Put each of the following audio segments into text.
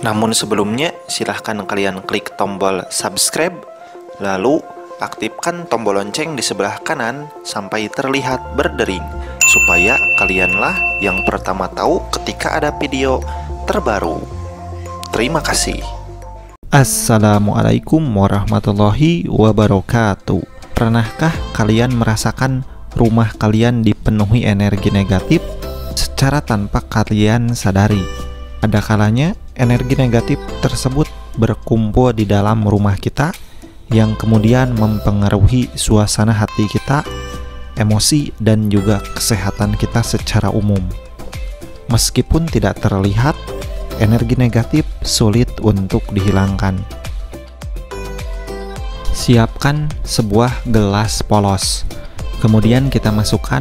Namun sebelumnya, silahkan kalian klik tombol subscribe, lalu aktifkan tombol lonceng di sebelah kanan sampai terlihat berdering, supaya kalianlah yang pertama tahu ketika ada video terbaru. Terima kasih. Assalamualaikum warahmatullahi wabarakatuh. Pernahkah kalian merasakan rumah kalian dipenuhi energi negatif secara tanpa kalian sadari? Ada kalanya energi negatif tersebut berkumpul di dalam rumah kita yang kemudian mempengaruhi suasana hati kita, emosi, dan juga kesehatan kita secara umum. Meskipun tidak terlihat, energi negatif sulit untuk dihilangkan. Siapkan sebuah gelas polos. Kemudian kita masukkan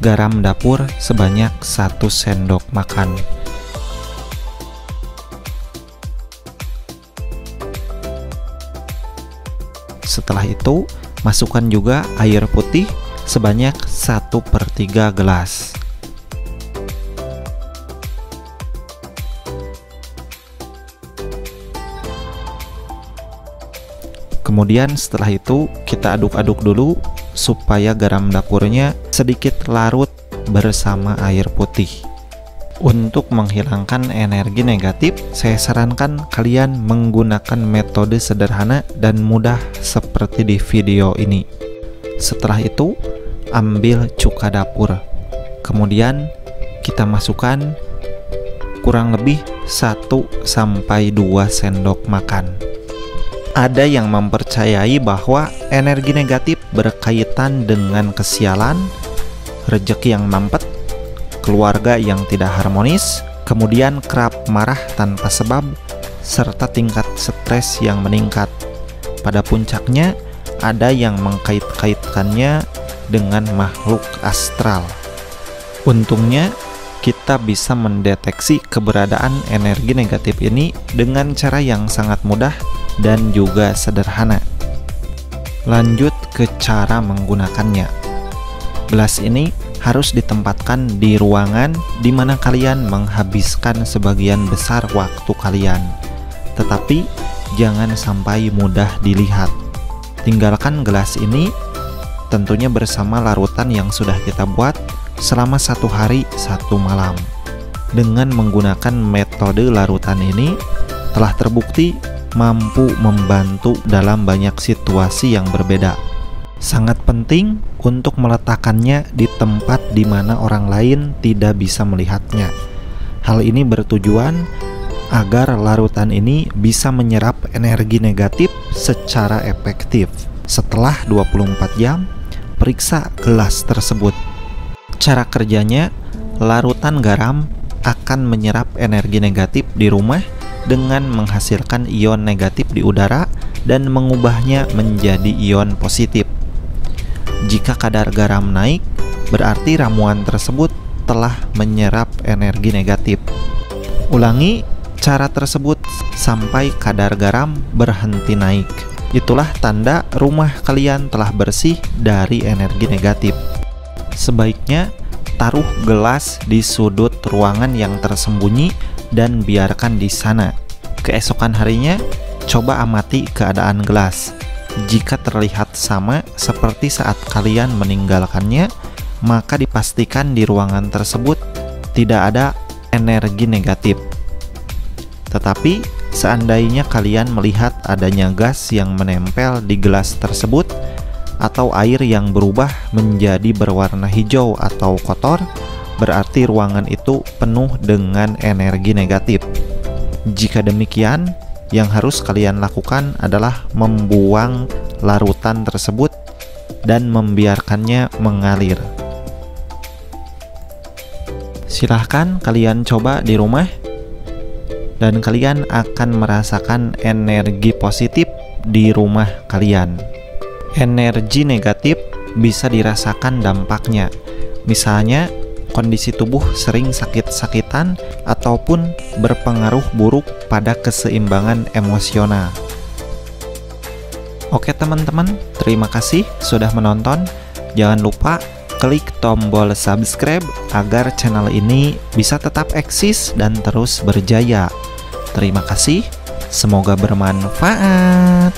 garam dapur sebanyak 1 sendok makan. Setelah itu, masukkan juga air putih sebanyak 1 per 3 gelas. Kemudian setelah itu kita aduk-aduk dulu supaya garam dapurnya sedikit larut bersama air putih. Untuk menghilangkan energi negatif, saya sarankan kalian menggunakan metode sederhana dan mudah seperti di video ini. Setelah itu, ambil cuka dapur. Kemudian kita masukkan kurang lebih 1 sampai 2 sendok makan. Ada yang mempercayai bahwa energi negatif berkaitan dengan kesialan, rejeki yang mampet, keluarga yang tidak harmonis, kemudian kerap marah tanpa sebab, serta tingkat stres yang meningkat. Pada puncaknya, ada yang mengkait-kaitkannya dengan makhluk astral. Untungnya, kita bisa mendeteksi keberadaan energi negatif ini dengan cara yang sangat mudah dan juga sederhana. Lanjut ke cara menggunakannya. Gelas ini harus ditempatkan di ruangan di mana kalian menghabiskan sebagian besar waktu kalian. Tetapi jangan sampai mudah dilihat. Tinggalkan gelas ini tentunya bersama larutan yang sudah kita buat selama satu hari satu malam. Dengan menggunakan metode larutan ini telah terbukti mampu membantu dalam banyak situasi yang berbeda sangat penting untuk meletakkannya di tempat di mana orang lain tidak bisa melihatnya. Hal ini bertujuan agar larutan ini bisa menyerap energi negatif secara efektif. Setelah 24 jam, periksa gelas tersebut. Cara kerjanya, larutan garam akan menyerap energi negatif di rumah dengan menghasilkan ion negatif di udara dan mengubahnya menjadi ion positif. Jika kadar garam naik, berarti ramuan tersebut telah menyerap energi negatif. Ulangi cara tersebut sampai kadar garam berhenti naik. Itulah tanda rumah kalian telah bersih dari energi negatif. Sebaiknya taruh gelas di sudut ruangan yang tersembunyi dan biarkan di sana. Keesokan harinya, coba amati keadaan gelas. Jika terlihat sama seperti saat kalian meninggalkannya, maka dipastikan di ruangan tersebut tidak ada energi negatif. Tetapi, seandainya kalian melihat adanya gas yang menempel di gelas tersebut, atau air yang berubah menjadi berwarna hijau atau kotor, berarti ruangan itu penuh dengan energi negatif. Jika demikian, yang harus kalian lakukan adalah membuang larutan tersebut dan membiarkannya mengalir. Silahkan kalian coba di rumah, dan kalian akan merasakan energi positif di rumah kalian. Energi negatif bisa dirasakan dampaknya, misalnya kondisi tubuh sering sakit-sakitan ataupun berpengaruh buruk pada keseimbangan emosional. Oke teman-teman, terima kasih sudah menonton. Jangan lupa klik tombol subscribe agar channel ini bisa tetap eksis dan terus berjaya. Terima kasih, semoga bermanfaat.